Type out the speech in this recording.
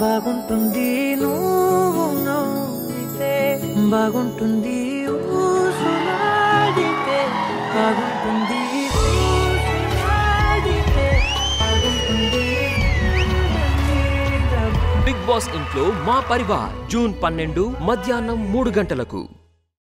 బాగుంటుంది నువ్వు నవ్వితే బాగుంటుంది ఊసులాడితే బాగుంటుంది బాగుంటుంది బిగ్ బాస్ ఇంట్లో మా పరివార్ జూన్ పన్నెండు మధ్యాహ్నం మూడు గంటలకు.